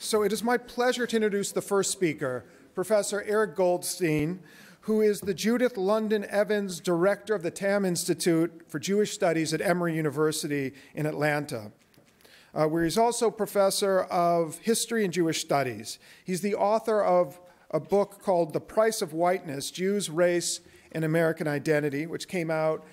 So it is my pleasure to introduce the first speaker, Professor Eric Goldstein, who is the Judith London Evans Director of the TAM Institute for Jewish Studies at Emory University in Atlanta, uh, where he's also professor of history and Jewish studies. He's the author of a book called The Price of Whiteness Jews, Race, and American Identity, which came out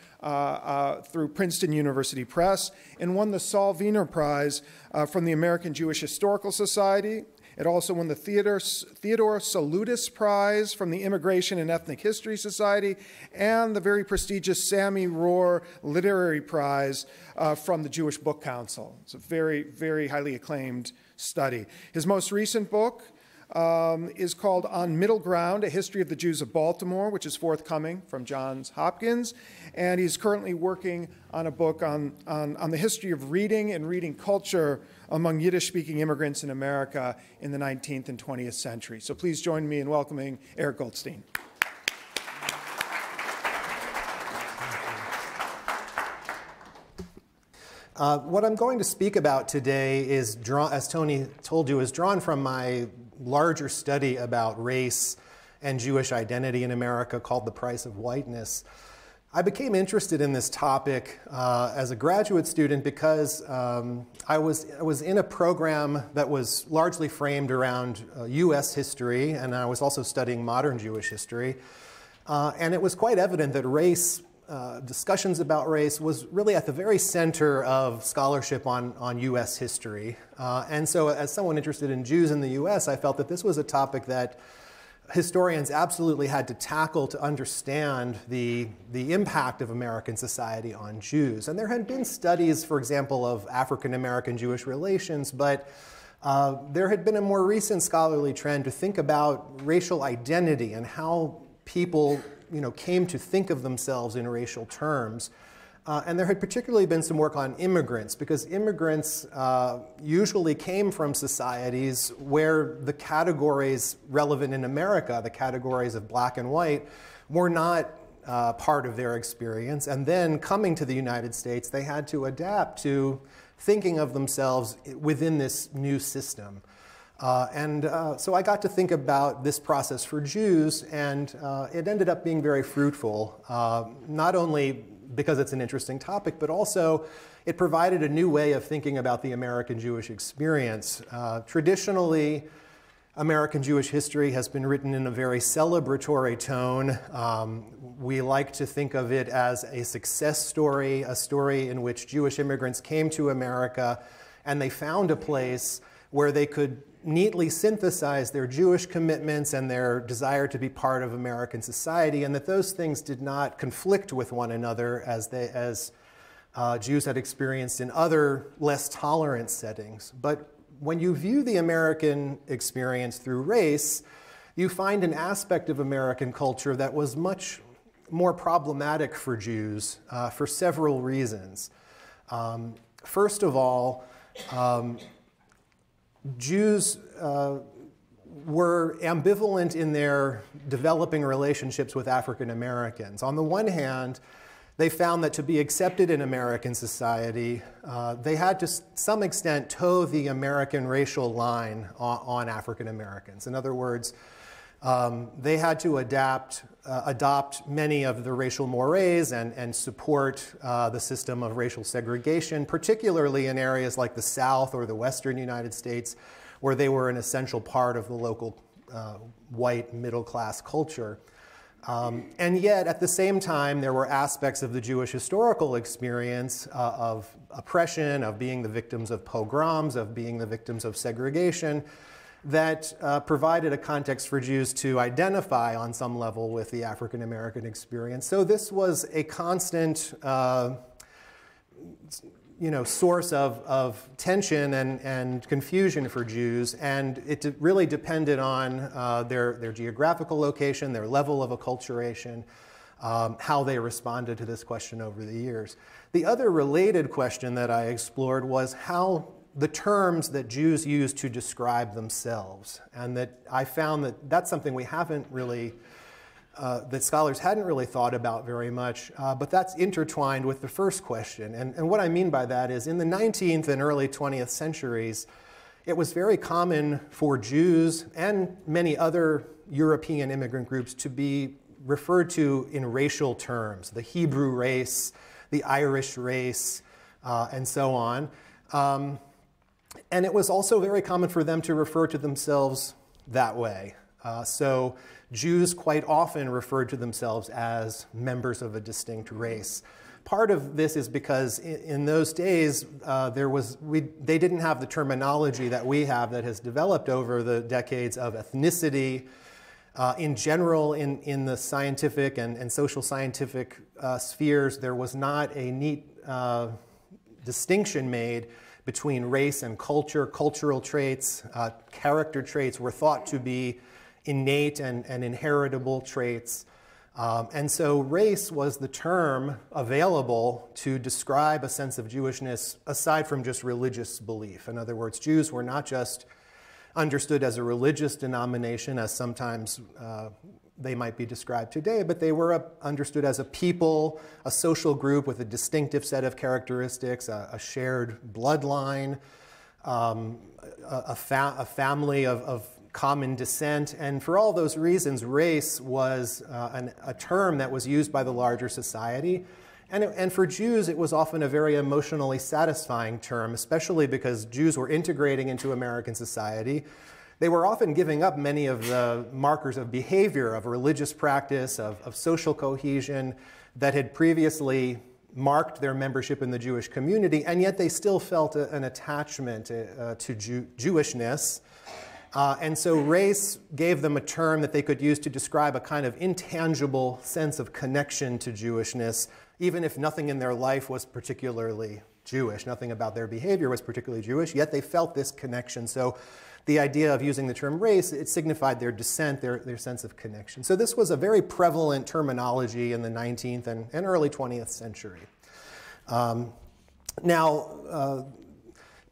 through Princeton University Press and won the Saul Viener Prize uh, from the American Jewish Historical Society. It also won the Theodore, Theodore Saloutos Prize from the Immigration and Ethnic History Society and the very prestigious Sami Rohr Literary Prize uh, from the Jewish Book Council. It's a very, very highly acclaimed study. His most recent book, um, is called On Middle Ground, A History of the Jews of Baltimore, which is forthcoming from Johns Hopkins. And he's currently working on a book on, on, on the history of reading and reading culture among Yiddish speaking immigrants in America in the 19th and 20th century. So please join me in welcoming Eric Goldstein. Uh, what I'm going to speak about today is, drawn, as Tony told you, is drawn from my larger study about race and Jewish identity in America called The Price of Whiteness. I became interested in this topic uh, as a graduate student because um, I, was, I was in a program that was largely framed around uh, US history, and I was also studying modern Jewish history. Uh, and it was quite evident that race, uh, discussions about race, was really at the very center of scholarship on, on US history. Uh, and so, as someone interested in Jews in the US, I felt that this was a topic that historians absolutely had to tackle to understand the, the impact of American society on Jews. And there had been studies, for example, of African American Jewish relations, but uh, there had been a more recent scholarly trend to think about racial identity and how people you know, came to think of themselves in racial terms. Uh, and there had particularly been some work on immigrants, because immigrants uh, usually came from societies where the categories relevant in America, the categories of black and white, were not uh, part of their experience. And then coming to the United States, they had to adapt to thinking of themselves within this new system. Uh, and uh, so I got to think about this process for Jews, and uh, it ended up being very fruitful, uh, not only because it's an interesting topic, but also it provided a new way of thinking about the American Jewish experience. Uh, traditionally, American Jewish history has been written in a very celebratory tone. Um, we like to think of it as a success story, a story in which Jewish immigrants came to America and they found a place where they could neatly synthesized their Jewish commitments and their desire to be part of American society, and that those things did not conflict with one another as, they, as uh, Jews had experienced in other less tolerant settings. But when you view the American experience through race, you find an aspect of American culture that was much more problematic for Jews uh, for several reasons. Um, first of all, um, Jews uh, were ambivalent in their developing relationships with African Americans. On the one hand, they found that to be accepted in American society, uh, they had to some extent toe the American racial line on, on African Americans. In other words, um, they had to adapt, uh, adopt many of the racial mores and, and support uh, the system of racial segregation, particularly in areas like the South or the Western United States, where they were an essential part of the local uh, white middle class culture. Um, and yet, at the same time, there were aspects of the Jewish historical experience uh, of oppression, of being the victims of pogroms, of being the victims of segregation, that uh, provided a context for Jews to identify on some level with the African American experience. So this was a constant uh, you know, source of, of tension and, and confusion for Jews, and it really depended on uh, their, their geographical location, their level of acculturation, um, how they responded to this question over the years. The other related question that I explored was how the terms that Jews use to describe themselves. And that I found that that's something we haven't really, uh, that scholars hadn't really thought about very much, uh, but that's intertwined with the first question. And, and what I mean by that is in the 19th and early 20th centuries, it was very common for Jews and many other European immigrant groups to be referred to in racial terms the Hebrew race, the Irish race, uh, and so on. Um, and it was also very common for them to refer to themselves that way. Uh, so Jews quite often referred to themselves as members of a distinct race. Part of this is because in, those days, uh, there was, we, they didn't have the terminology that we have that has developed over the decades of ethnicity. Uh, in general, in, in the scientific and, and social scientific uh, spheres, there was not a neat uh, distinction made between race and culture. Cultural traits, uh, character traits were thought to be innate and, and inheritable traits. Um, and so race was the term available to describe a sense of Jewishness aside from just religious belief. In other words, Jews were not just understood as a religious denomination, as sometimes uh, they might be described today, but they were a, understood as a people, a social group with a distinctive set of characteristics, a, a shared bloodline, um, a, a, fa a, family of, of common descent. And for all those reasons, race was uh, an, a term that was used by the larger society. And, it, and for Jews, it was often a very emotionally satisfying term, especially because Jews were integrating into American society. They were often giving up many of the markers of behavior, of religious practice, of, of social cohesion that had previously marked their membership in the Jewish community, and yet they still felt a, an attachment uh, to Jew Jewishness. Uh, and so race gave them a term that they could use to describe a kind of intangible sense of connection to Jewishness, even if nothing in their life was particularly Jewish, nothing about their behavior was particularly Jewish, yet they felt this connection. So the idea of using the term race, it signified their descent, their, their sense of connection. So this was a very prevalent terminology in the 19th and, and early 20th century. Um, now, uh,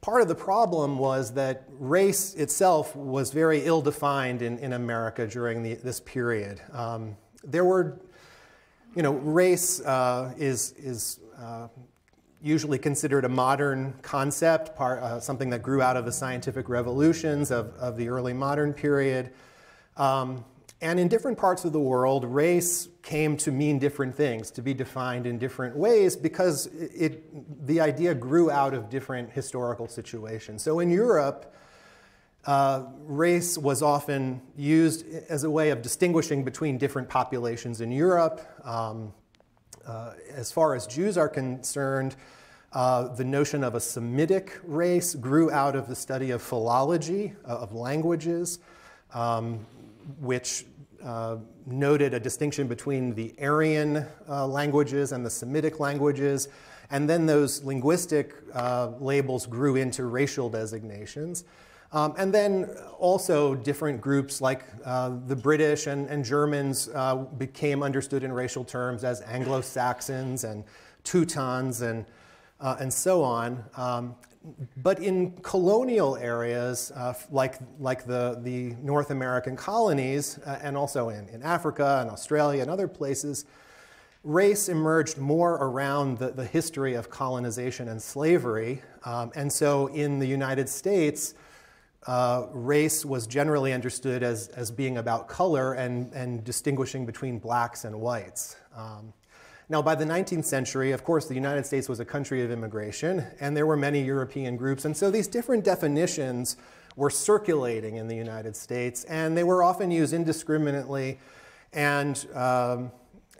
part of the problem was that race itself was very ill-defined in, in America during the, this period. Um, there were, you know, race uh, is, is uh, usually considered a modern concept, part, uh, something that grew out of the scientific revolutions of, of the early modern period. Um, and in different parts of the world, race came to mean different things, to be defined in different ways, because it, it, the idea grew out of different historical situations. So in Europe, uh, race was often used as a way of distinguishing between different populations in Europe. Um, uh, as far as Jews are concerned, uh, the notion of a Semitic race grew out of the study of philology, uh, of languages, um, which uh, noted a distinction between the Aryan uh, languages and the Semitic languages. And then those linguistic uh, labels grew into racial designations. Um, and then also different groups like uh, the British and, and Germans uh, became understood in racial terms as Anglo-Saxons and Teutons and, uh, and so on. Um, but in colonial areas, uh, like, like the, the North American colonies, uh, and also in, in Africa and Australia and other places, race emerged more around the, the history of colonization and slavery. Um, and so in the United States, uh, race was generally understood as, as being about color and, and distinguishing between blacks and whites. Um, now, by the 19th century, of course, the United States was a country of immigration, and there were many European groups. And so these different definitions were circulating in the United States, and they were often used indiscriminately and um,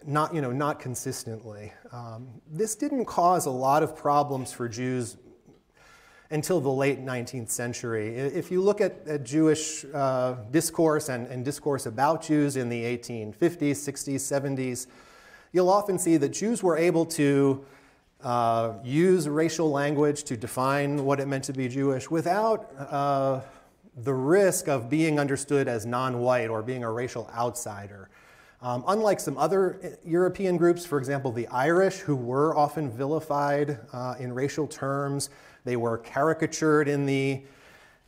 not, you know, not consistently. Um, this didn't cause a lot of problems for Jews until the late 19th century. If you look at, at Jewish uh, discourse and, and discourse about Jews in the 1850s, 60s, 70s, you'll often see that Jews were able to uh, use racial language to define what it meant to be Jewish without uh, the risk of being understood as non-white or being a racial outsider. Um, unlike some other uh, European groups, for example, the Irish, who were often vilified uh, in racial terms, they were caricatured in the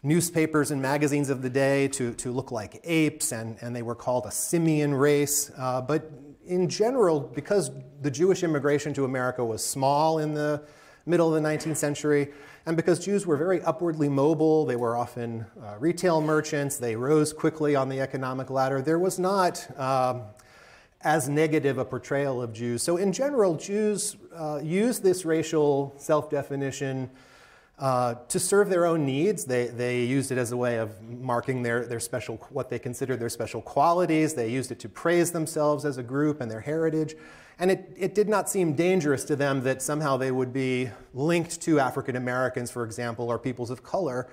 newspapers and magazines of the day to, to look like apes, and, and they were called a simian race. Uh, but in general, because the Jewish immigration to America was small in the middle of the 19th century. And because Jews were very upwardly mobile, they were often uh, retail merchants, they rose quickly on the economic ladder, there was not um, as negative a portrayal of Jews. So, in general, Jews uh, use this racial self definition uh, to serve their own needs. They, they used it as a way of marking their, their special, what they considered their special qualities. They used it to praise themselves as a group and their heritage. And it, it did not seem dangerous to them that somehow they would be linked to African Americans, for example, or peoples of color.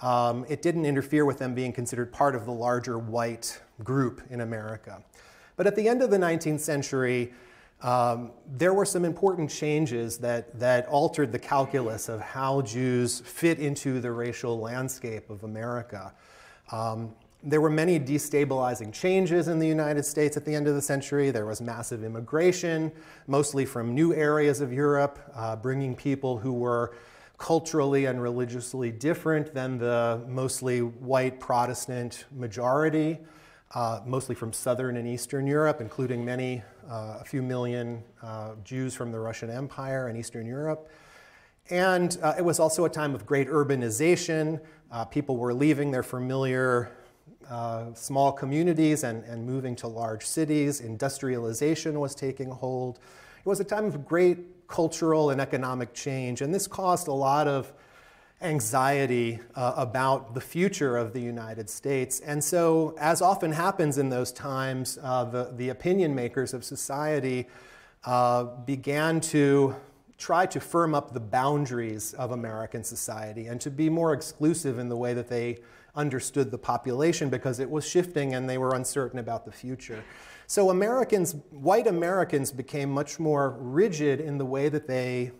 Um, it didn't interfere with them being considered part of the larger white group in America. But at the end of the 19th century, um, there were some important changes that, that altered the calculus of how Jews fit into the racial landscape of America. Um, there were many destabilizing changes in the United States at the end of the century. There was massive immigration, mostly from new areas of Europe, uh, bringing people who were culturally and religiously different than the mostly white Protestant majority, uh, mostly from southern and eastern Europe, including many, uh, a few million uh, Jews from the Russian Empire and Eastern Europe. And uh, it was also a time of great urbanization. Uh, people were leaving their familiar small communities and, and moving to large cities. Industrialization was taking hold. It was a time of great cultural and economic change, and this caused a lot of anxiety uh, about the future of the United States. And so, as often happens in those times, uh, the, the opinion makers of society uh, began to try to firm up the boundaries of American society and to be more exclusive in the way that they understood the population because it was shifting and they were uncertain about the future. So Americans, white Americans became much more rigid in the way that they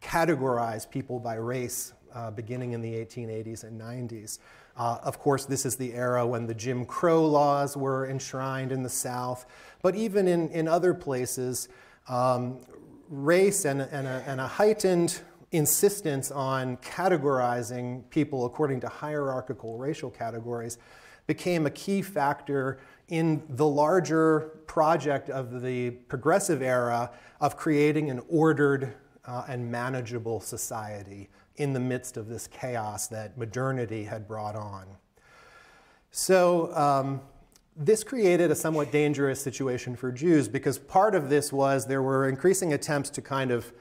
categorize people by race uh, beginning in the 1880s and 90s. Uh, of course, this is the era when the Jim Crow laws were enshrined in the South, but even in, in other places, um, race and, and, a, and a heightened insistence on categorizing people according to hierarchical racial categories became a key factor in the larger project of the progressive era of creating an ordered uh, and manageable society in the midst of this chaos that modernity had brought on. So, um, this created a somewhat dangerous situation for Jews because part of this was there were increasing attempts to kind of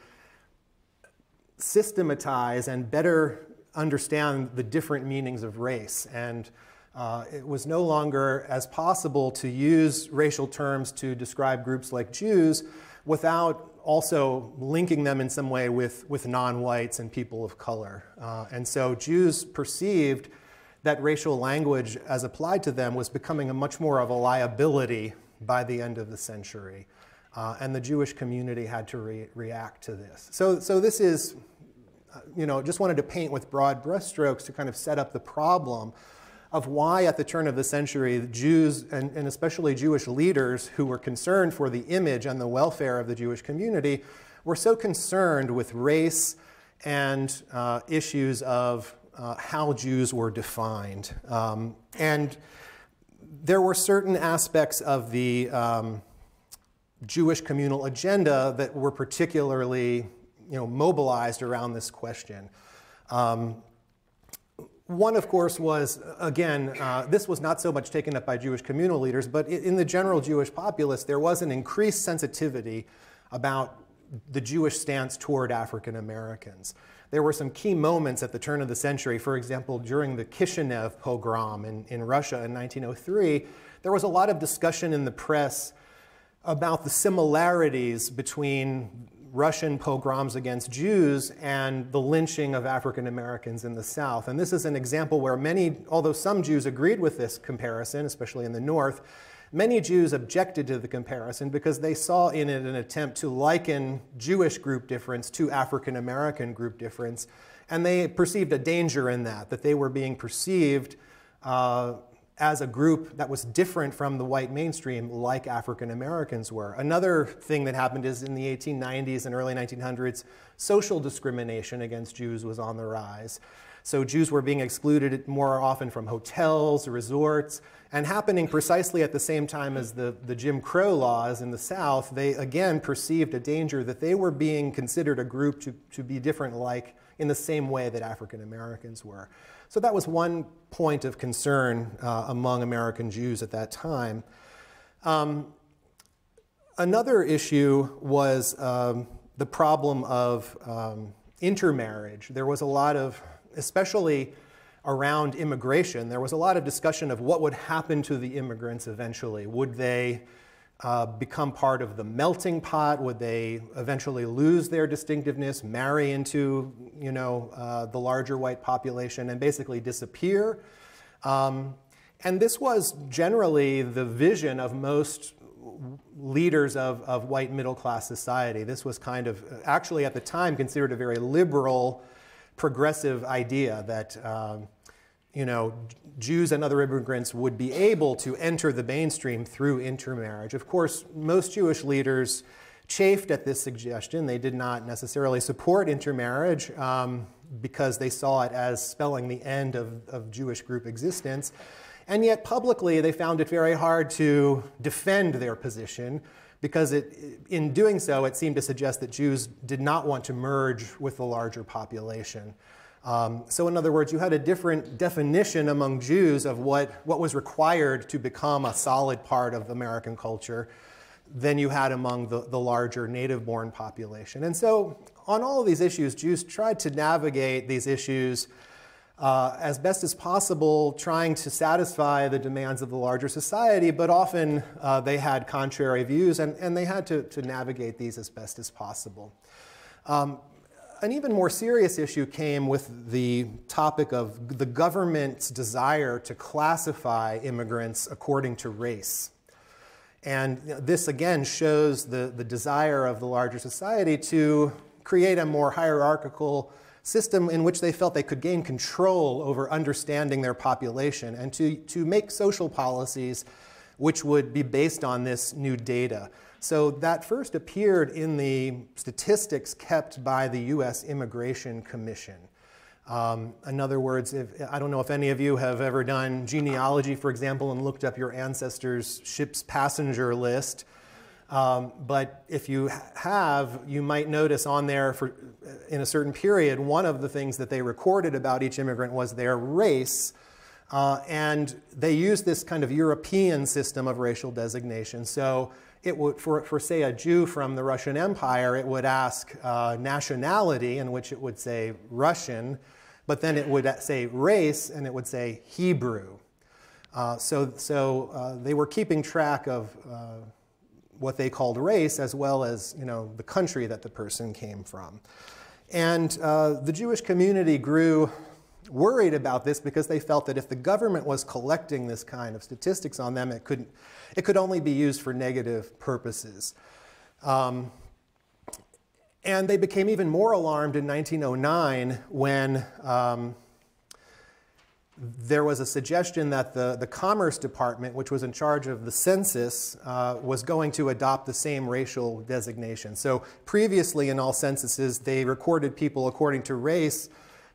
systematize and better understand the different meanings of race. And uh, it was no longer as possible to use racial terms to describe groups like Jews without also linking them in some way with, with non-whites and people of color. Uh, and so Jews perceived that racial language as applied to them was becoming a much more of a liability by the end of the century. Uh, and the Jewish community had to re react to this. So, so this is you know, just wanted to paint with broad brushstrokes to kind of set up the problem of why at the turn of the century Jews and, and, especially Jewish leaders who were concerned for the image and the welfare of the Jewish community were so concerned with race and uh, issues of uh, how Jews were defined. Um, and there were certain aspects of the um, Jewish communal agenda that were particularly you know, mobilized around this question. Um, one, of course, was, again, uh, this was not so much taken up by Jewish communal leaders, but in the general Jewish populace, there was an increased sensitivity about the Jewish stance toward African Americans. There were some key moments at the turn of the century. For example, during the Kishinev pogrom in, in Russia in 1903, there was a lot of discussion in the press about the similarities between Russian pogroms against Jews and the lynching of African Americans in the South. And this is an example where many, although some Jews agreed with this comparison, especially in the North, many Jews objected to the comparison because they saw in it an attempt to liken Jewish group difference to African American group difference. And they perceived a danger in that, that they were being perceived uh, as a group that was different from the white mainstream, like African Americans were. Another thing that happened is in the 1890s and early 1900s, social discrimination against Jews was on the rise. So Jews were being excluded more often from hotels, resorts, and happening precisely at the same time as the, the Jim Crow laws in the South, they again perceived a danger that they were being considered a group to, to be different like in the same way that African Americans were. So that was one point of concern uh, among American Jews at that time. Um, another issue was um, the problem of um, intermarriage. There was a lot of, especially around immigration, there was a lot of discussion of what would happen to the immigrants eventually. Would they uh, become part of the melting pot? Would they eventually lose their distinctiveness, marry into you know, uh, the larger white population, and basically disappear? Um, and this was generally the vision of most leaders of, of white middle class society. This was kind of, actually at the time, considered a very liberal progressive idea that um, you know, Jews and other immigrants would be able to enter the mainstream through intermarriage. Of course, most Jewish leaders chafed at this suggestion. They did not necessarily support intermarriage um, because they saw it as spelling the end of, of Jewish group existence. And yet, publicly, they found it very hard to defend their position because it, in doing so, it seemed to suggest that Jews did not want to merge with the larger population. Um, so, in other words, you had a different definition among Jews of what, what was required to become a solid part of American culture than you had among the, the larger native born population. And so, on all of these issues, Jews tried to navigate these issues uh, as best as possible, trying to satisfy the demands of the larger society, but often uh, they had contrary views and, and they had to, to navigate these as best as possible. Um, an even more serious issue came with the topic of the government's desire to classify immigrants according to race. And this again shows the, the desire of the larger society to create a more hierarchical system in which they felt they could gain control over understanding their population and to, to make social policies which would be based on this new data. So that first appeared in the statistics kept by the US Immigration Commission. Um, in other words, if, I don't know if any of you have ever done genealogy, for example, and looked up your ancestors' ship's passenger list. Um, but if you have, you might notice on there for, in a certain period, one of the things that they recorded about each immigrant was their race. Uh, and they used this kind of European system of racial designation. So it would, for, for say a Jew from the Russian Empire, it would ask uh, nationality, in which it would say Russian, but then it would say race, and it would say Hebrew. Uh, so so uh, they were keeping track of uh, what they called race as well as you know, the country that the person came from. And uh, the Jewish community grew worried about this because they felt that if the government was collecting this kind of statistics on them, it, couldn't, it could only be used for negative purposes. Um, and they became even more alarmed in 1909 when um, there was a suggestion that the, the Commerce Department, which was in charge of the census, uh, was going to adopt the same racial designation. So previously in all censuses, they recorded people according to race,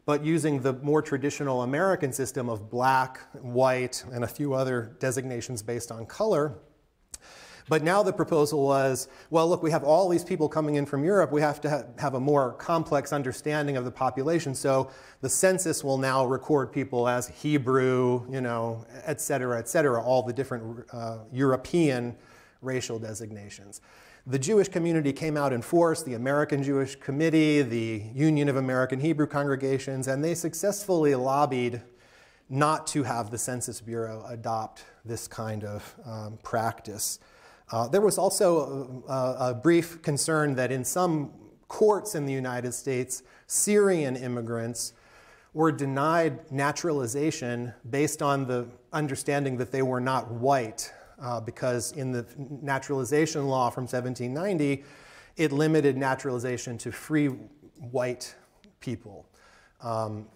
but using the more traditional American system of black, white, and a few other designations based on color. But now the proposal was, well, look, we have all these people coming in from Europe. We have to ha have a more complex understanding of the population. So the census will now record people as Hebrew, you know, et cetera, et cetera, all the different uh, European racial designations. The Jewish community came out in force, the American Jewish Committee, the Union of American Hebrew Congregations, and they successfully lobbied not to have the Census Bureau adopt this kind of um, practice. Uh, there was also a, a, brief concern that in some courts in the United States, Syrian immigrants were denied naturalization based on the understanding that they were not white, uh, because in the naturalization law from 1790, it limited naturalization to free white people. Um,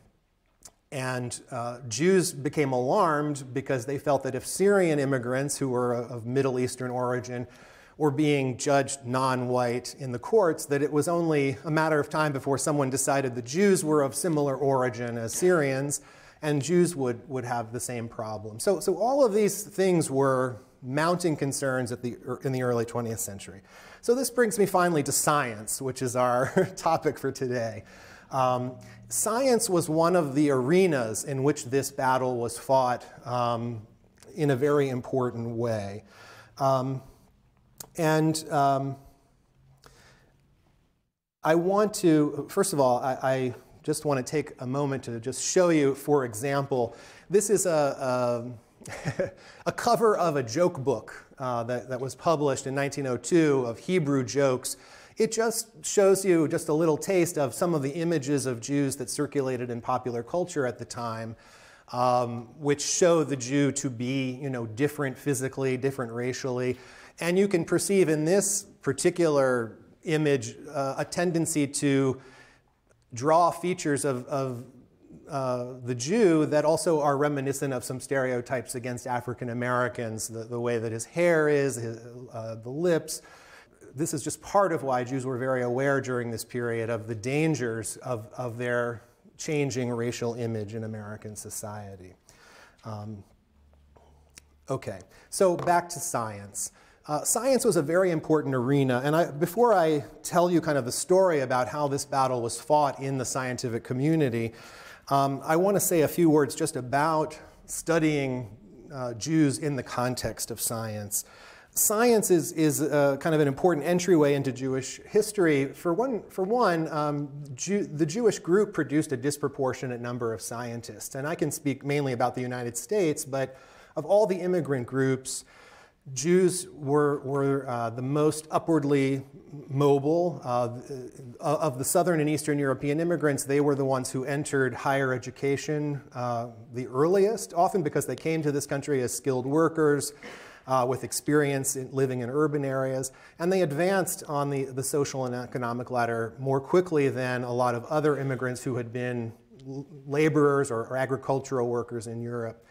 and uh, Jews became alarmed because they felt that if Syrian immigrants who were of Middle Eastern origin were being judged non-white in the courts, that it was only a matter of time before someone decided the Jews were of similar origin as Syrians, and Jews would, would have the same problem. So, so all of these things were mounting concerns at the, in the early 20th century. So this brings me finally to science, which is our topic for today. Um, science was one of the arenas in which this battle was fought um, in a very important way. Um, and um, I want to, first of all, I, I, just want to take a moment to just show you, for example, this is a, a, a cover of a joke book uh, that, that was published in 1902 of Hebrew jokes. It just shows you just a little taste of some of the images of Jews that circulated in popular culture at the time. Um, which show the Jew to be, you know, different physically, different racially. And you can perceive in this particular image uh, a tendency to draw features of, of uh, the Jew that also are reminiscent of some stereotypes against African Americans, the, the, way that his hair is, his, uh, the lips. This is just part of why Jews were very aware during this period of the dangers of, of their changing racial image in American society. Um, okay, so back to science. Uh, science was a very important arena, and I, before I tell you kind of the story about how this battle was fought in the scientific community, um, I want to say a few words just about studying uh, Jews in the context of science. Science is, is uh, kind of an important entryway into Jewish history. For one, for one um, Jew, the Jewish group produced a disproportionate number of scientists. And I can speak mainly about the United States, but of all the immigrant groups, Jews were, were uh, the most upwardly mobile. Uh, of the Southern and Eastern European immigrants, they were the ones who entered higher education uh, the earliest, often because they came to this country as skilled workers uh, with experience in living in urban areas. And they advanced on the, the social and economic ladder more quickly than a lot of other immigrants who had been laborers or, or agricultural workers in Europe.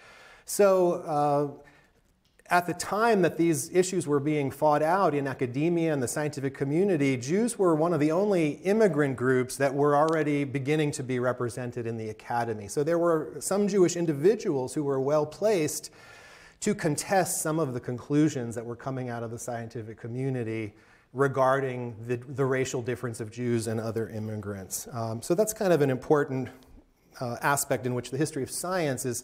So uh, at the time that these issues were being fought out in academia and the scientific community, Jews were one of the only immigrant groups that were already beginning to be represented in the academy. So there were some Jewish individuals who were well placed to contest some of the conclusions that were coming out of the scientific community regarding the, the racial difference of Jews and other immigrants. Um, so that's kind of an important uh, aspect in which the history of science is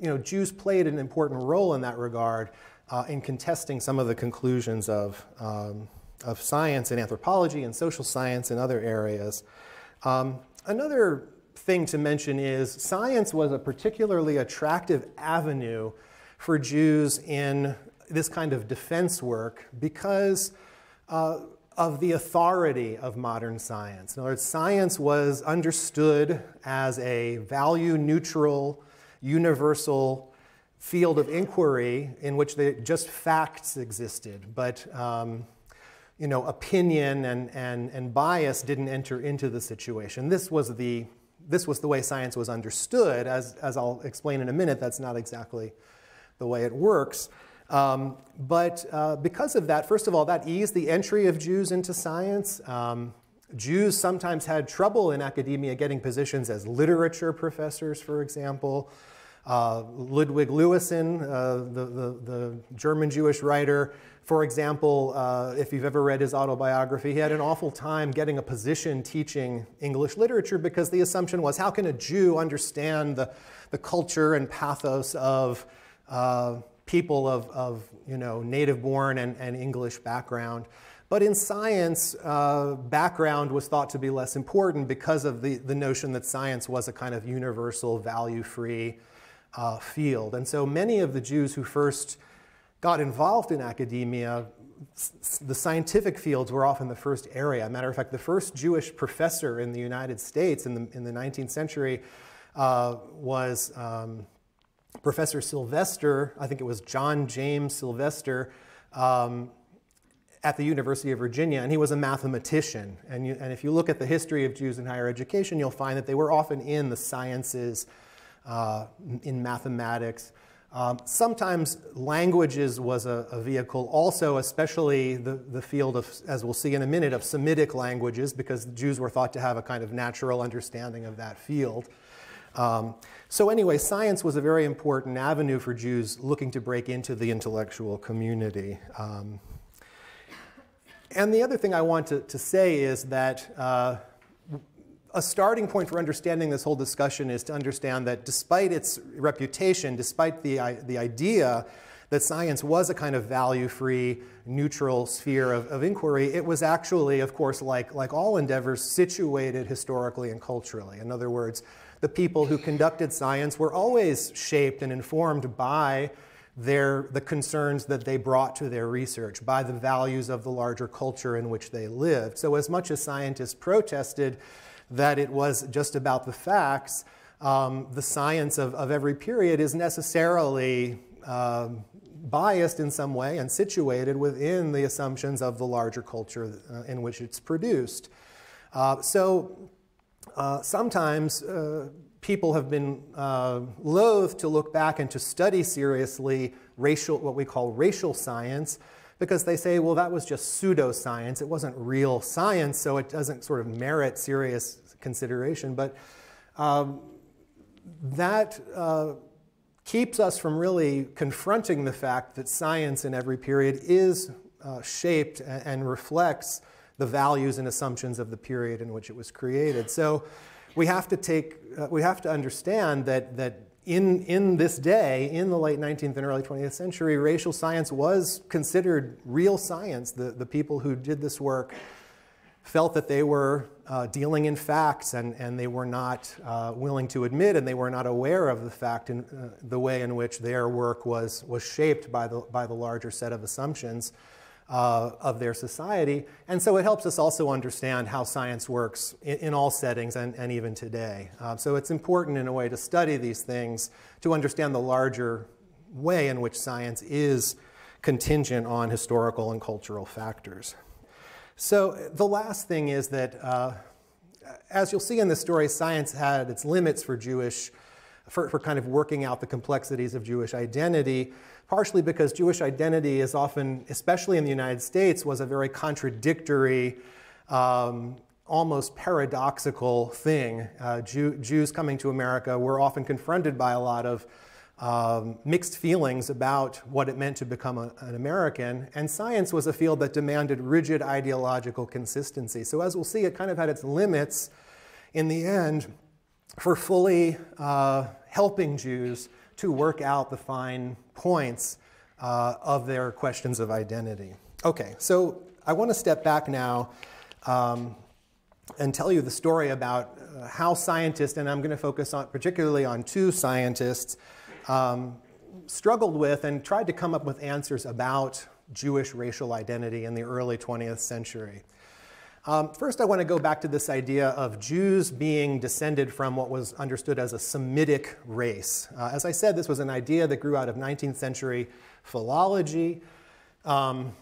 you know, Jews played an important role in that regard uh, in contesting some of the conclusions of, um, of science and anthropology and social science and other areas. Um, another thing to mention is science was a particularly attractive avenue for Jews in this kind of defense work because uh, of the authority of modern science. In other words, science was understood as a value neutral universal field of inquiry in which the, just facts existed, but um, you know, opinion and, and, and bias didn't enter into the situation. This was the, this was the way science was understood. As, as I'll explain in a minute, that's not exactly the way it works. Um, but uh, because of that, first of all, that eased the entry of Jews into science. Um, Jews sometimes had trouble in academia getting positions as literature professors, for example. Uh, Ludwig Lewisohn, uh, the, the, the, German Jewish writer, for example, uh, if you've ever read his autobiography, he had an awful time getting a position teaching English literature because the assumption was how can a Jew understand the, the culture and pathos of uh, people of, of you know, native born and, and English background? But in science, uh, background was thought to be less important because of the, the notion that science was a kind of universal, value free uh, field. And so many of the Jews who first got involved in academia, the scientific fields were often the first area. Matter of fact, the first Jewish professor in the United States in the, in the 19th century uh, was um, Professor Sylvester, I think it was John James Sylvester, um, at the University of Virginia, and he was a mathematician. And, you, and if you look at the history of Jews in higher education, you'll find that they were often in the sciences, uh, in mathematics. Um, sometimes languages was a, a, vehicle also, especially the, the field of, as we'll see in a minute, of Semitic languages, because Jews were thought to have a kind of natural understanding of that field. Um, so anyway, science was a very important avenue for Jews looking to break into the intellectual community. Um, and the other thing I want to, to say is that uh, a starting point for understanding this whole discussion is to understand that despite its reputation, despite the, the idea that science was a kind of value-free, neutral sphere of, of, inquiry, it was actually, of course, like, like all endeavors, situated historically and culturally. In other words, the people who conducted science were always shaped and informed by their, the concerns that they brought to their research, by the values of the larger culture in which they lived. So as much as scientists protested that it was just about the facts, um, the science of, of every period is necessarily um, biased in some way and situated within the assumptions of the larger culture uh, in which it's produced. Uh, so uh, sometimes uh, people have been uh, loath to look back and to study seriously racial, what we call racial science, because they say, well, that was just pseudoscience. It wasn't real science, so it doesn't sort of merit serious consideration. But um, that uh, keeps us from really confronting the fact that science in every period is uh, shaped and, reflects the values and assumptions of the period in which it was created. So we have to take, uh, we have to understand that, that in, in this day, in the late 19th and early 20th century, racial science was considered real science. The, the people who did this work felt that they were uh, dealing in facts and, and they were not uh, willing to admit and they were not aware of the fact in uh, the way in which their work was, was shaped by the, by the larger set of assumptions uh, of their society. And so it helps us also understand how science works in, in all settings and, and even today. Uh, so it's important in a way to study these things to understand the larger way in which science is contingent on historical and cultural factors. So the last thing is that, uh, as you'll see in the story, science had its limits for Jewish, for, for kind of working out the complexities of Jewish identity partially because Jewish identity is often, especially in the United States, was a very contradictory, um, almost paradoxical thing. Uh, Jew, Jews coming to America were often confronted by a lot of um, mixed feelings about what it meant to become a, an American, and science was a field that demanded rigid ideological consistency. So as we'll see, it kind of had its limits in the end for fully uh, helping Jews to work out the fine points uh, of their questions of identity. Okay, so I want to step back now um, and tell you the story about uh, how scientists, and I'm going to focus on particularly on two scientists, um, struggled with and tried to come up with answers about Jewish racial identity in the early 20th century. Um, first, I want to go back to this idea of Jews being descended from what was understood as a Semitic race. Uh, as I said, this was an idea that grew out of 19th century philology. Um,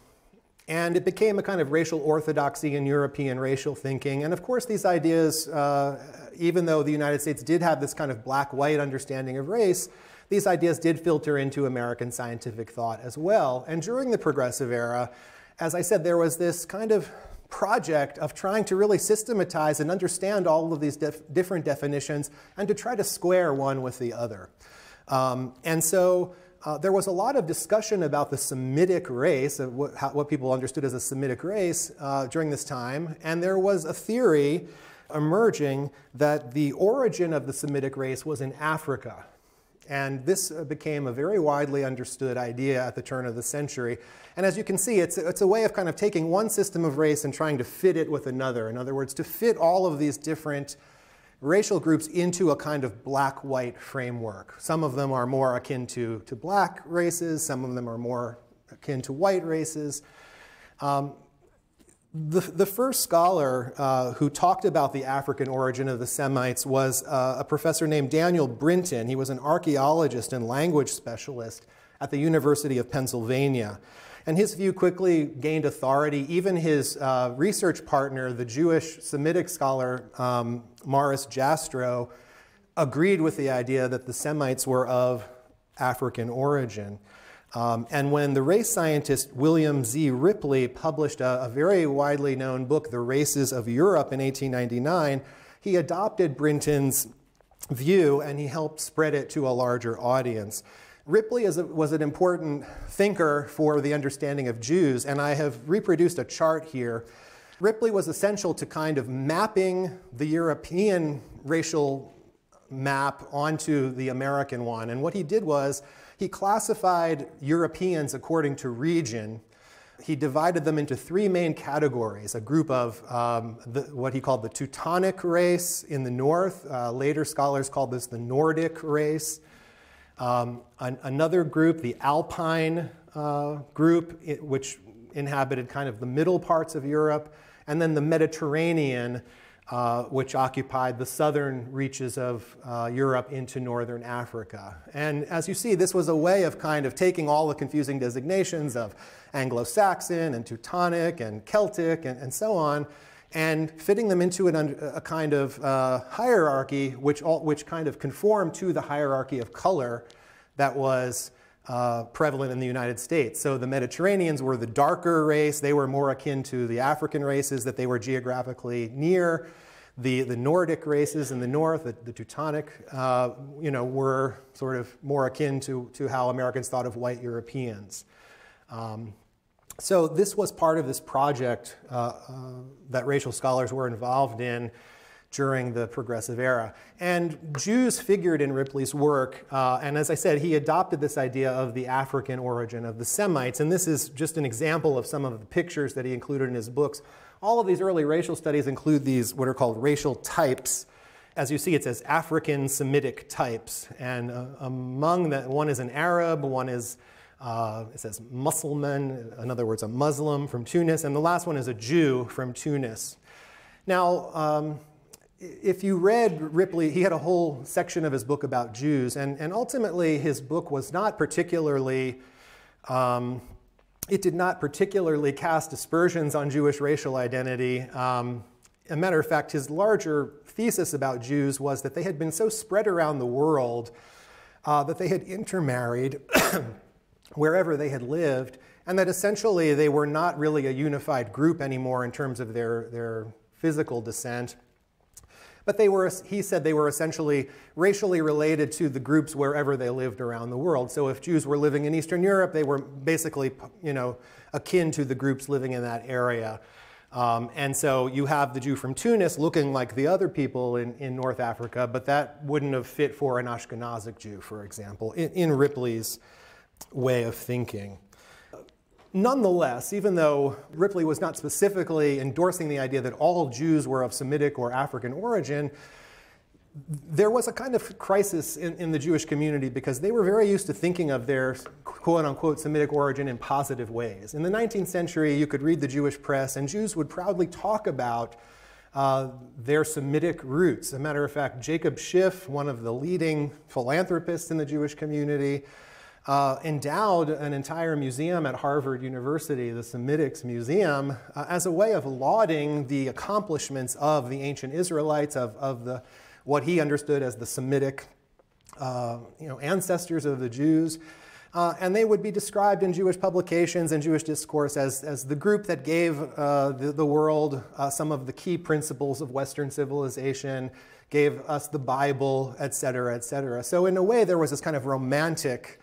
and it became a kind of racial orthodoxy in European racial thinking. And of course, these ideas, uh, even though the United States did have this kind of black-white understanding of race, these ideas did filter into American scientific thought as well. And during the Progressive Era, as I said, there was this kind of project of trying to really systematize and understand all of these def different definitions and to try to square one with the other. Um, and so uh, there was a lot of discussion about the Semitic race, what, how, what people understood as a Semitic race uh, during this time, and there was a theory emerging that the origin of the Semitic race was in Africa. And this uh, became a very widely understood idea at the turn of the century. And as you can see, it's, it's a way of kind of taking one system of race and trying to fit it with another. In other words, to fit all of these different racial groups into a kind of black-white framework. Some of them are more akin to, to black races, some of them are more akin to white races. Um, the, the, first scholar uh, who talked about the African origin of the Semites was uh, a professor named Daniel Brinton. He was an archaeologist and language specialist at the University of Pennsylvania. And his view quickly gained authority. Even his uh, research partner, the Jewish Semitic scholar um, Morris Jastrow, agreed with the idea that the Semites were of African origin. Um, and when the race scientist William Z. Ripley published a, a, very widely known book, The Races of Europe, in 1899, he adopted Brinton's view and he helped spread it to a larger audience. Ripley a, was an important thinker for the understanding of Jews, and I have reproduced a chart here. Ripley was essential to kind of mapping the European racial map onto the American one. And what he did was he classified Europeans according to region. He divided them into three main categories a group of um, the, what he called the Teutonic race in the north. Uh, later scholars called this the Nordic race. Um, an, another group, the Alpine uh, group, it, which inhabited kind of the middle parts of Europe. And then the Mediterranean, uh, which occupied the southern reaches of uh, Europe into northern Africa. And as you see, this was a way of kind of taking all the confusing designations of Anglo-Saxon and Teutonic and Celtic and, and, so on, and fitting them into an, a kind of uh, hierarchy which, all, which kind of conformed to the hierarchy of color that was uh, prevalent in the United States. So the Mediterraneans were the darker race. They were more akin to the African races that they were geographically near. The, the Nordic races in the north, the, the Teutonic, uh, you know, were sort of more akin to, to how Americans thought of white Europeans. Um, so this was part of this project uh, uh that racial scholars were involved in during the Progressive Era. And Jews figured in Ripley's work, uh, and as I said, he adopted this idea of the African origin of the Semites, and this is just an example of some of the pictures that he included in his books. All of these early racial studies include these, what are called racial types. As you see, it says African Semitic types, and uh, among that, one is an Arab, one is uh, it says Mussulman, in other words, a Muslim from Tunis, and the last one is a Jew from Tunis. Now, um, if you read Ripley, he had a whole section of his book about Jews, and, and ultimately his book was not particularly, um, it did not particularly cast aspersions on Jewish racial identity. Um, a matter of fact, his larger thesis about Jews was that they had been so spread around the world uh, that they had intermarried wherever they had lived, and that essentially they were not really a unified group anymore in terms of their, their physical descent. But they were, he said they were essentially racially related to the groups wherever they lived around the world. So if Jews were living in Eastern Europe, they were basically, you know, akin to the groups living in that area. Um, and so you have the Jew from Tunis looking like the other people in, in North Africa, but that wouldn't have fit for an Ashkenazic Jew, for example, in, in Ripley's way of thinking. Nonetheless, even though Ripley was not specifically endorsing the idea that all Jews were of Semitic or African origin, there was a kind of crisis in, in, the Jewish community because they were very used to thinking of their quote unquote Semitic origin in positive ways. In the 19th century, you could read the Jewish press, and Jews would proudly talk about uh, their Semitic roots. As a matter of fact, Jacob Schiff, one of the leading philanthropists in the Jewish community, uh, endowed an entire museum at Harvard University, the Semitics Museum, uh, as a way of lauding the accomplishments of the ancient Israelites, of, of the, what he understood as the Semitic uh, you know, ancestors of the Jews. Uh, and they would be described in Jewish publications and Jewish discourse as, as the group that gave uh, the, the, world uh, some of the key principles of Western civilization, gave us the Bible, et cetera, et cetera. So in a way, there was this kind of romantic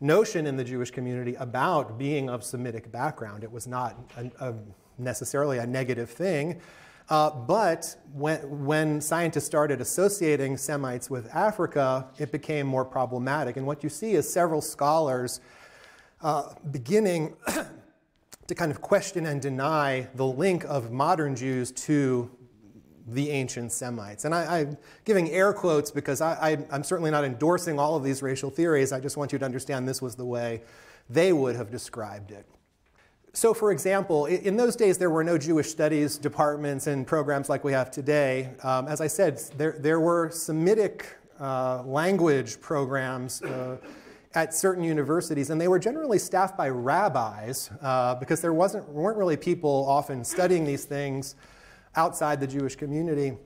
notion in the Jewish community about being of Semitic background. It was not a, a, necessarily a negative thing. Uh, but when, when scientists started associating Semites with Africa, it became more problematic. And what you see is several scholars uh, beginning to kind of question and deny the link of modern Jews to the ancient Semites. And I, am giving air quotes because I, am certainly not endorsing all of these racial theories. I just want you to understand this was the way they would have described it. So, for example, in those days there were no Jewish studies departments and programs like we have today. Um, as I said, there, there were Semitic uh, language programs. Uh, at certain universities, and they were generally staffed by rabbis uh, because there wasn't, weren't really people often studying these things outside the Jewish community.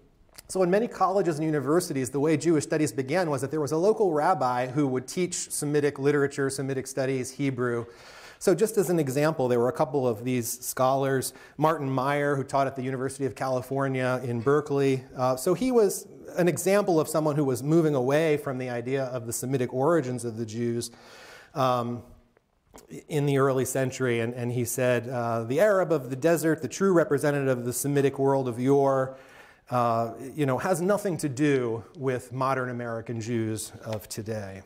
So, in many colleges and universities, the way Jewish studies began was that there was a local rabbi who would teach Semitic literature, Semitic studies, Hebrew. So, just as an example, there were a couple of these scholars. Martin Meyer, who taught at the University of California in Berkeley. Uh, so, he was an example of someone who was moving away from the idea of the Semitic origins of the Jews. Um, in the early century, and, and he said, uh, The Arab of the desert, the true representative of the Semitic world of yore, uh, you know, has nothing to do with modern American Jews of today.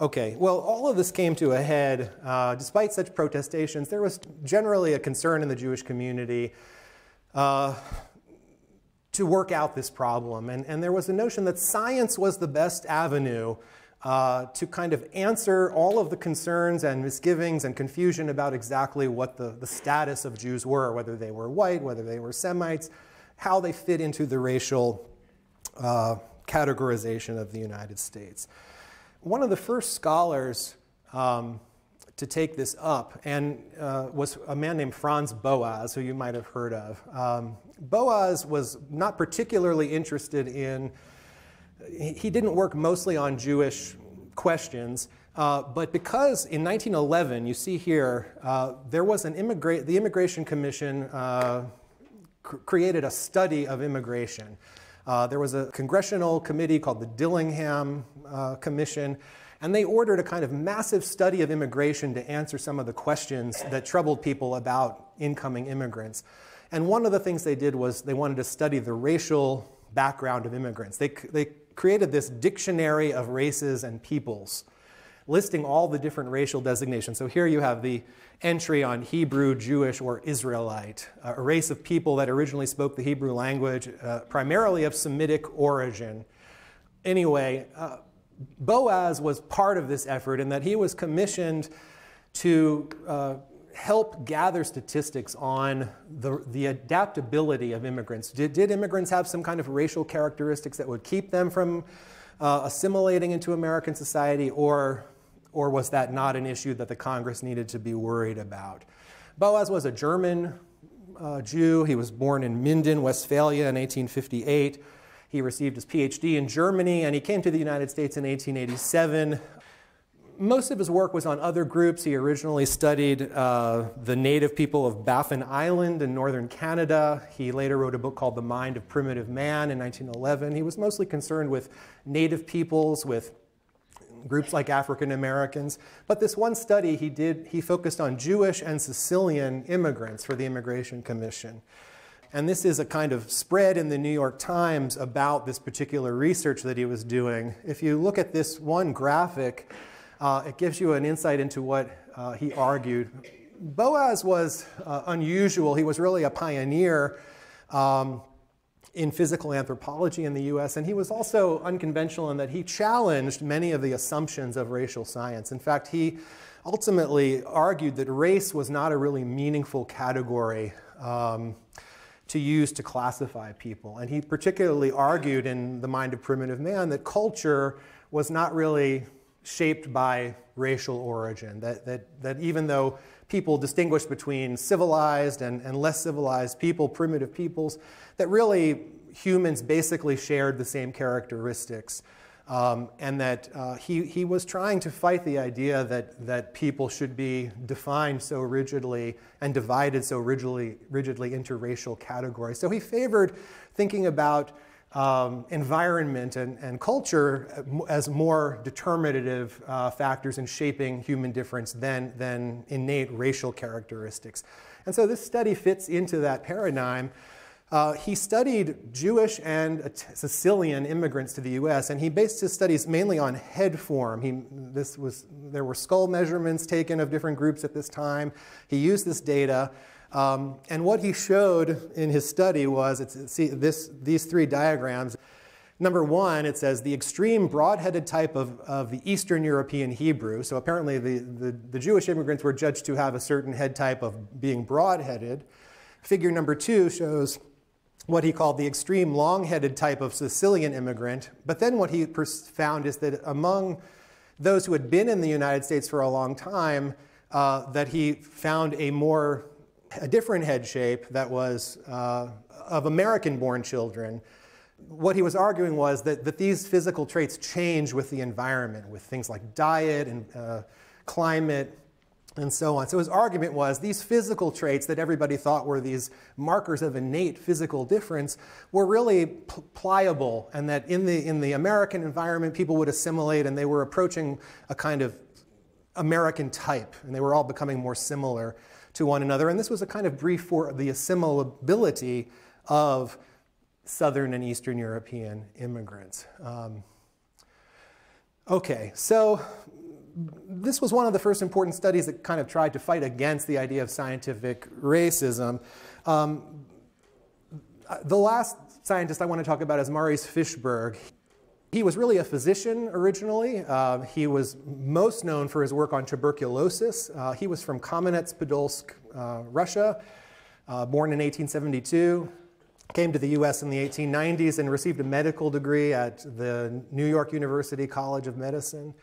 Okay, well, all of this came to a head. Uh, despite such protestations, there was generally a concern in the Jewish community uh, to work out this problem. And, and there was a notion that science was the best avenue uh, to kind of answer all of the concerns and misgivings and confusion about exactly what the, the status of Jews were, whether they were white, whether they were Semites, how they fit into the racial uh, categorization of the United States. One of the first scholars um, to take this up and uh, was a man named Franz Boas, who you might have heard of. Um, Boas was not particularly interested in, he didn't work mostly on Jewish questions, uh, but because in 1911, you see here, uh, there was an the Immigration Commission uh, cr created a study of immigration. Uh, there was a congressional committee called the Dillingham uh, Commission, and they ordered a kind of massive study of immigration to answer some of the questions that troubled people about incoming immigrants. And one of the things they did was they wanted to study the racial background of immigrants. They, they created this dictionary of races and peoples, listing all the different racial designations. So here you have the entry on Hebrew, Jewish, or Israelite, a race of people that originally spoke the Hebrew language, uh, primarily of Semitic origin. Anyway, uh, Boas was part of this effort in that he was commissioned to uh, help gather statistics on the, the adaptability of immigrants. Did, did immigrants have some kind of racial characteristics that would keep them from uh, assimilating into American society, or or was that not an issue that the Congress needed to be worried about? Boas was a German uh, Jew. He was born in Minden, Westphalia in 1858. He received his PhD in Germany and he came to the United States in 1887. Most of his work was on other groups. He originally studied uh, the native people of Baffin Island in northern Canada. He later wrote a book called The Mind of Primitive Man in 1911. He was mostly concerned with native peoples, with groups like African Americans. But this one study he did, he focused on Jewish and Sicilian immigrants for the Immigration Commission. And this is a kind of spread in the New York Times about this particular research that he was doing. If you look at this one graphic, uh, it gives you an insight into what uh, he argued. Boas was uh, unusual. He was really a pioneer. Um, in physical anthropology in the US, and he was also unconventional in that he challenged many of the assumptions of racial science. In fact, he ultimately argued that race was not a really meaningful category um, to use to classify people. And he particularly argued in The Mind of Primitive Man that culture was not really shaped by racial origin, that, that, that even though people distinguished between civilized and, and less civilized people, primitive peoples, that really humans basically shared the same characteristics. Um, and that uh, he, he was trying to fight the idea that, that people should be defined so rigidly and divided so rigidly, rigidly into racial categories. So he favored thinking about um, environment and, and culture as more determinative uh, factors in shaping human difference than, than innate racial characteristics. And so this study fits into that paradigm. Uh, he studied Jewish and Sicilian immigrants to the U.S., and he based his studies mainly on head form. He, this was, there were skull measurements taken of different groups at this time. He used this data, um, and what he showed in his study was, it's, see, this, these three diagrams. Number one, it says the extreme broad-headed type of, of the Eastern European Hebrew. So apparently the, the, the Jewish immigrants were judged to have a certain head type of being broad-headed. Figure number two shows what he called the extreme long-headed type of Sicilian immigrant. But then what he found is that among those who had been in the United States for a long time, uh, that he found a more, a different head shape that was uh, of American-born children. what he was arguing was that, that these physical traits change with the environment, with things like diet and uh, climate and so on. So his argument was these physical traits that everybody thought were these markers of innate physical difference were really pliable, and that in the, in the American environment, people would assimilate and they were approaching a kind of American type, and they were all becoming more similar to one another. And this was a kind of brief for the assimilability of Southern and Eastern European immigrants. Um, okay, so this was one of the first important studies that kind of tried to fight against the idea of scientific racism. Um, the last scientist I want to talk about is Maurice Fishberg. He was really a physician originally. Uh, he was most known for his work on tuberculosis. Uh, he was from Kamenets-Podolsk, uh, Russia, uh, born in 1872 came to the US in the 1890s and received a medical degree at the New York University College of Medicine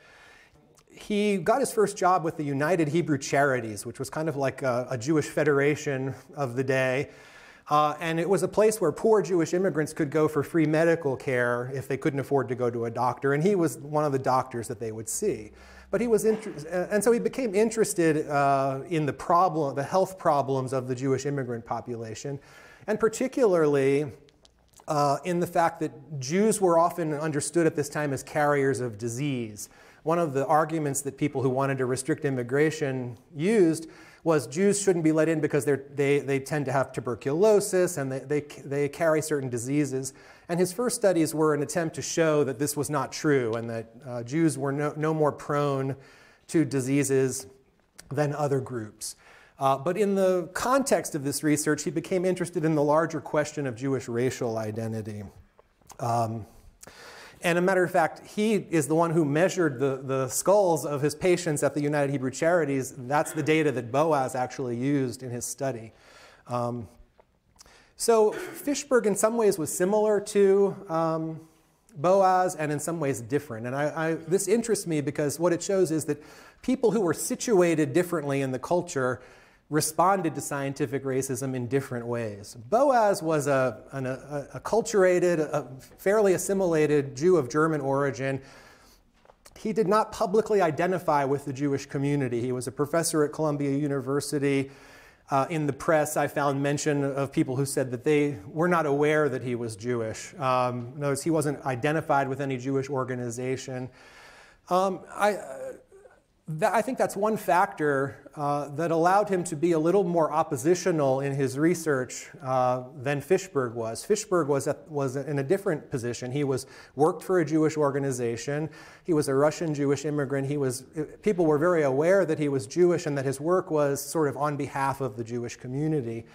he got his first job with the United Hebrew Charities, which was kind of like a, a Jewish federation of the day. Uh, and it was a place where poor Jewish immigrants could go for free medical care if they couldn't afford to go to a doctor. And he was one of the doctors that they would see. But he was, uh, and so he became interested uh, in the problem, the health problems of the Jewish immigrant population, and particularly uh, in the fact that Jews were often understood at this time as carriers of disease one of the arguments that people who wanted to restrict immigration used was Jews shouldn't be let in because they, they tend to have tuberculosis and they, they, they carry certain diseases. And his first studies were an attempt to show that this was not true and that uh, Jews were no, no more prone to diseases than other groups. Uh, but in the context of this research, he became interested in the larger question of Jewish racial identity. Um, and a matter of fact, he is the one who measured the, the skulls of his patients at the United Hebrew Charities. That's the data that Boas actually used in his study. Um, so Fishberg in some ways was similar to um, Boas and in some ways different. And I, I, this interests me because what it shows is that people who were situated differently in the culture responded to scientific racism in different ways. Boas was a, an, a, a a fairly assimilated Jew of German origin. He did not publicly identify with the Jewish community. He was a professor at Columbia University. Uh, in the press, I found mention of people who said that they were not aware that he was Jewish. Um, in other words, he wasn't identified with any Jewish organization. Um, I, that, I think that's one factor uh, that allowed him to be a little more oppositional in his research uh, than Fishberg was. Fishberg was, at, was in a different position. He was worked for a Jewish organization. He was a Russian Jewish immigrant. He was, people were very aware that he was Jewish and that his work was sort of on behalf of the Jewish community.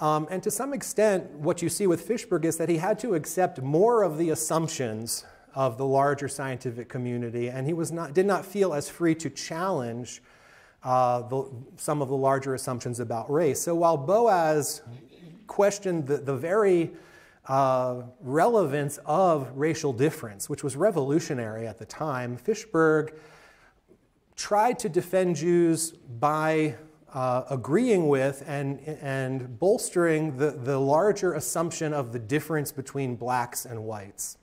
Um, and to some extent, what you see with Fishberg is that he had to accept more of the assumptions of the larger scientific community, and he was not, did not feel as free to challenge uh, the, some of the larger assumptions about race. So while Boas questioned the, the very uh, relevance of racial difference, which was revolutionary at the time, Fishberg tried to defend Jews by uh, agreeing with and, and bolstering the, the larger assumption of the difference between blacks and whites.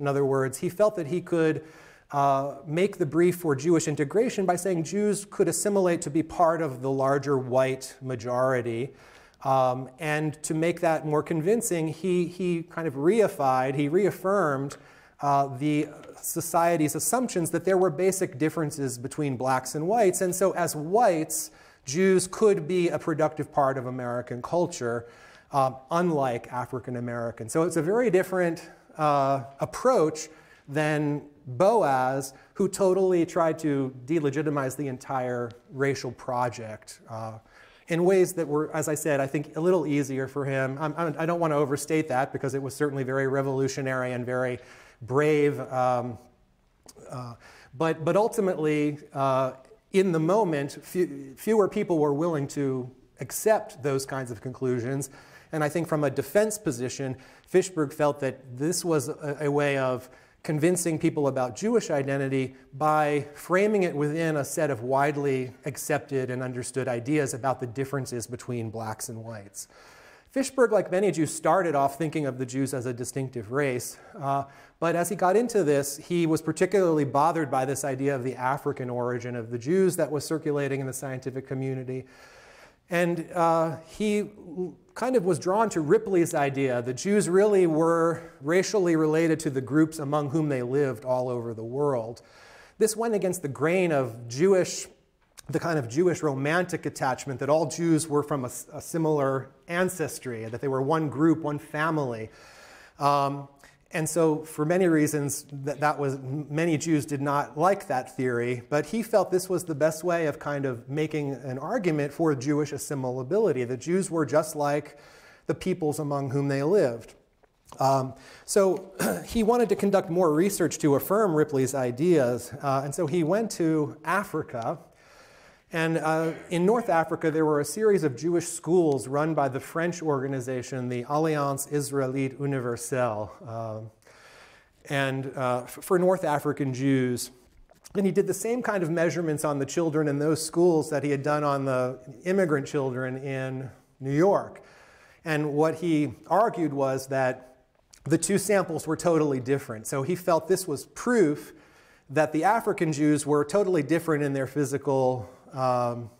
In other words, he felt that he could uh, make the brief for Jewish integration by saying Jews could assimilate to be part of the larger white majority. Um, and to make that more convincing, he, he kind of reified, he reaffirmed uh, the society's assumptions that there were basic differences between blacks and whites. And so, as whites, Jews could be a productive part of American culture, uh, unlike African Americans. So, it's a very different uh, approach than Boas, who totally tried to delegitimize the entire racial project uh, in ways that were, as I said, I think a little easier for him. I'm, I'm, I do not want to overstate that because it was certainly very revolutionary and very brave. Um, uh, but, but ultimately, uh, in the moment, few, fewer people were willing to accept those kinds of conclusions. And I think from a defense position, Fishberg felt that this was a, a way of convincing people about Jewish identity by framing it within a set of widely accepted and understood ideas about the differences between blacks and whites. Fishberg, like many Jews, started off thinking of the Jews as a distinctive race. Uh, but as he got into this, he was particularly bothered by this idea of the African origin of the Jews that was circulating in the scientific community. And uh, he kind of was drawn to Ripley's idea that Jews really were racially related to the groups among whom they lived all over the world. This went against the grain of Jewish, the kind of Jewish romantic attachment that all Jews were from a, a similar ancestry, that they were one group, one family. Um, and so, for many reasons, that, that was many Jews did not like that theory, but he felt this was the best way of kind of making an argument for Jewish assimilability. The Jews were just like the peoples among whom they lived. Um, so he wanted to conduct more research to affirm Ripley's ideas, uh, and so he went to Africa and uh, in North Africa, there were a series of Jewish schools run by the French organization, the Alliance Israélite Universelle, uh, and uh, for North African Jews. And he did the same kind of measurements on the children in those schools that he had done on the immigrant children in New York. And what he argued was that the two samples were totally different. So he felt this was proof that the African Jews were totally different in their physical um,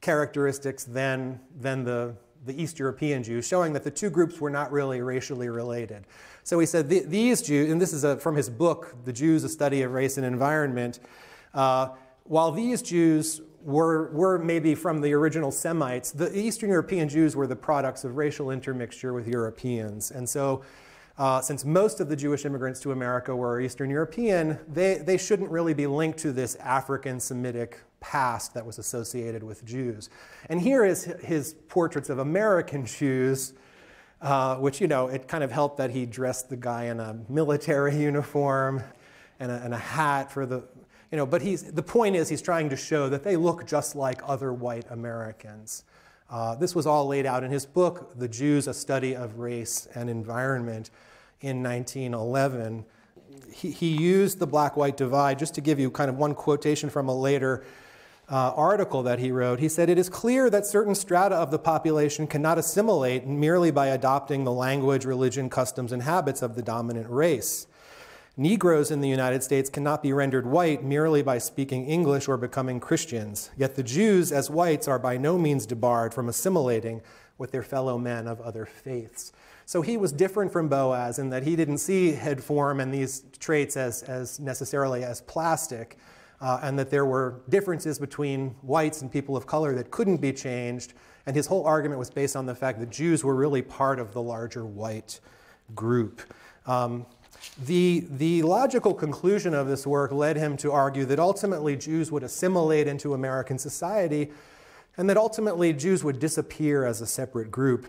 characteristics than, than the, the East European Jews, showing that the two groups were not really racially related. So he said these Jews, and this is a, from his book, The Jews, A Study of Race and Environment, uh, while these Jews were, were maybe from the original Semites, the Eastern European Jews were the products of racial intermixture with Europeans. And so uh, since most of the Jewish immigrants to America were Eastern European, they, they shouldn't really be linked to this African Semitic past that was associated with Jews. And here is his portraits of American Jews, uh, which, you know, it kind of helped that he dressed the guy in a military uniform and a, and a hat for the, you know, but he's, the point is he's trying to show that they look just like other white Americans. Uh, this was all laid out in his book, The Jews, A Study of Race and Environment, in 1911. He, he used the black white divide, just to give you kind of one quotation from a later uh, article that he wrote, he said, It is clear that certain strata of the population cannot assimilate merely by adopting the language, religion, customs, and habits of the dominant race. Negroes in the United States cannot be rendered white merely by speaking English or becoming Christians. Yet the Jews, as whites, are by no means debarred from assimilating with their fellow men of other faiths. So he was different from Boas in that he didn't see head form and these traits as, as necessarily as plastic, uh, and that there were differences between whites and people of color that couldn't be changed. And his whole argument was based on the fact that Jews were really part of the larger white group. Um, the, the logical conclusion of this work led him to argue that ultimately Jews would assimilate into American society and that ultimately Jews would disappear as a separate group.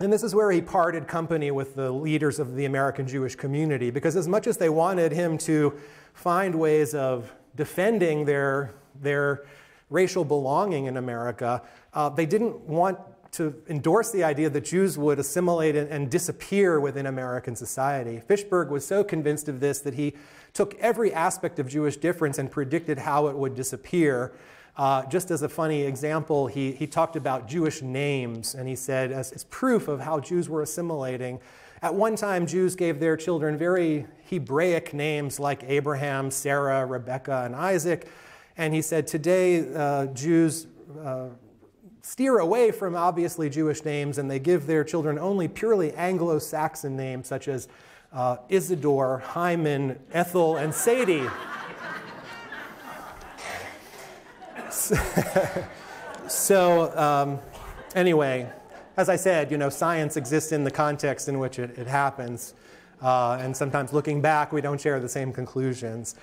And this is where he parted company with the leaders of the American Jewish community, because as much as they wanted him to find ways of defending their, their racial belonging in America, uh, they didn't want to endorse the idea that Jews would assimilate and, and, disappear within American society. Fishberg was so convinced of this that he took every aspect of Jewish difference and predicted how it would disappear. Uh, just as a funny example, he, he talked about Jewish names, and he said, as, as proof of how Jews were assimilating, at one time, Jews gave their children very Hebraic names like Abraham, Sarah, Rebecca, and Isaac. And he said, today, uh, Jews uh, steer away from obviously Jewish names and they give their children only purely Anglo Saxon names such as uh, Isidore, Hyman, Ethel, and Sadie. so, um, anyway, as I said, you know, science exists in the context in which it, it happens. Uh, and sometimes looking back, we don't share the same conclusions.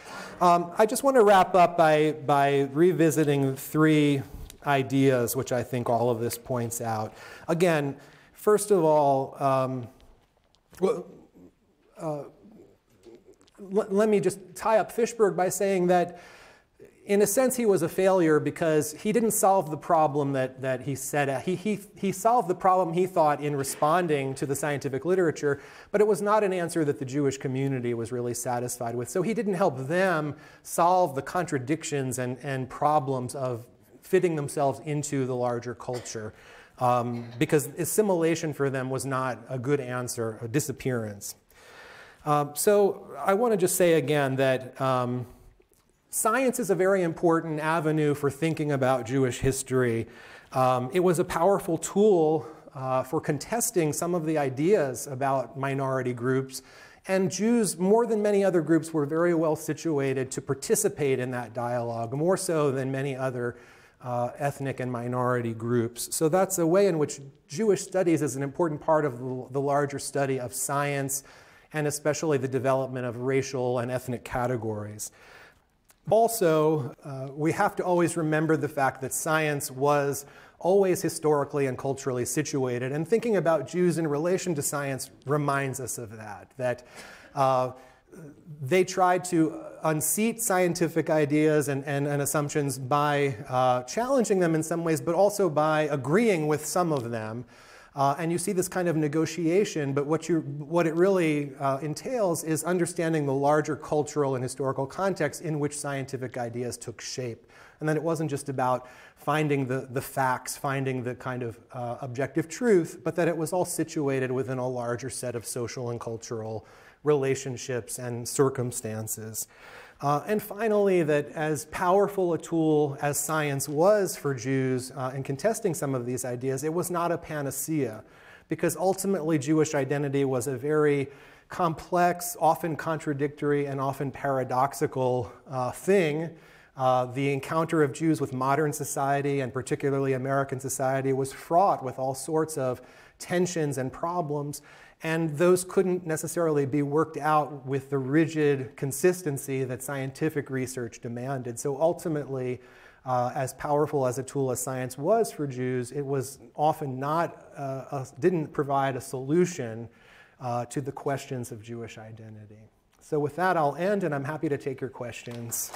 Um, I just want to wrap up by, by revisiting three ideas, which I think all of this points out. Again, first of all, um, well, uh, let me just tie up Fishberg by saying that in a sense, he was a failure because he didn't solve the problem that, that he set He, he, he solved the problem he thought in responding to the scientific literature, but it was not an answer that the Jewish community was really satisfied with. So he didn't help them solve the contradictions and, and problems of fitting themselves into the larger culture. um, because assimilation for them was not a good answer, a disappearance. Um, so I want to just say again that um, science is a very important avenue for thinking about Jewish history. Um, it was a powerful tool uh, for contesting some of the ideas about minority groups. And Jews, more than many other groups, were very well situated to participate in that dialogue, more so than many other uh, ethnic and minority groups. So that's a way in which Jewish studies is an important part of the larger study of science and especially the development of racial and ethnic categories. Also, uh, we have to always remember the fact that science was always historically and culturally situated, and thinking about Jews in relation to science reminds us of that. That uh, they tried to unseat scientific ideas and, and, and assumptions by uh, challenging them in some ways, but also by agreeing with some of them. Uh, and you see this kind of negotiation, but what, you, what it really uh, entails is understanding the larger cultural and historical context in which scientific ideas took shape. And then it wasn't just about finding the, the facts, finding the kind of uh, objective truth, but that it was all situated within a larger set of social and cultural relationships and circumstances. Uh, and finally, that as powerful a tool as science was for Jews uh, in contesting some of these ideas, it was not a panacea, because ultimately Jewish identity was a very complex, often contradictory, and often paradoxical uh, thing. Uh, the encounter of Jews with modern society, and particularly American society, was fraught with all sorts of tensions and problems and those couldn't necessarily be worked out with the rigid consistency that scientific research demanded. So ultimately, uh, as powerful as a tool as science was for Jews, it was often not, uh, a, didn't provide a solution uh, to the questions of Jewish identity. So with that, I'll end, and I'm happy to take your questions.